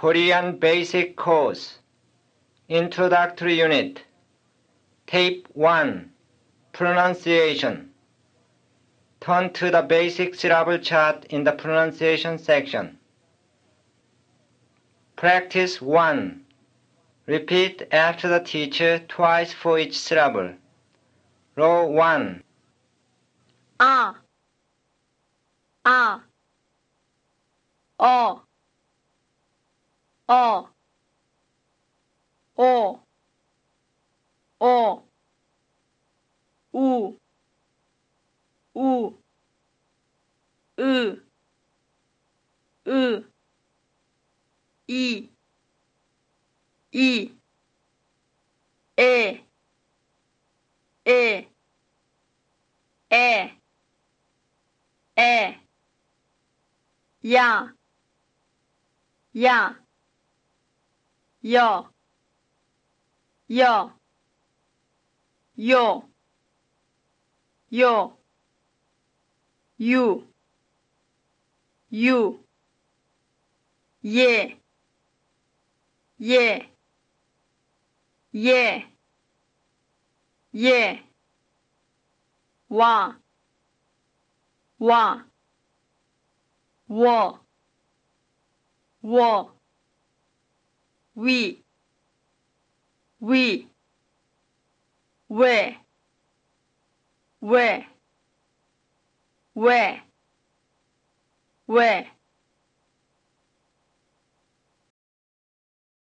Korean Basic Course. Introductory Unit. Tape 1 Pronunciation. Turn to the basic syllable chart in the pronunciation section. Practice 1 Repeat after the teacher twice for each syllable. Row 1 Ah Ah Oh 어, 오, 오, 우, 우, 으, 으, 이, 이, 에, 에, 에, 에, 야, 야, yo. Yo. Yo. Yo. You. You. Yeah. Yeah. Yeah. Yeah. Wa. Wa. War war 위, 위, 왜, 왜, 왜, 왜,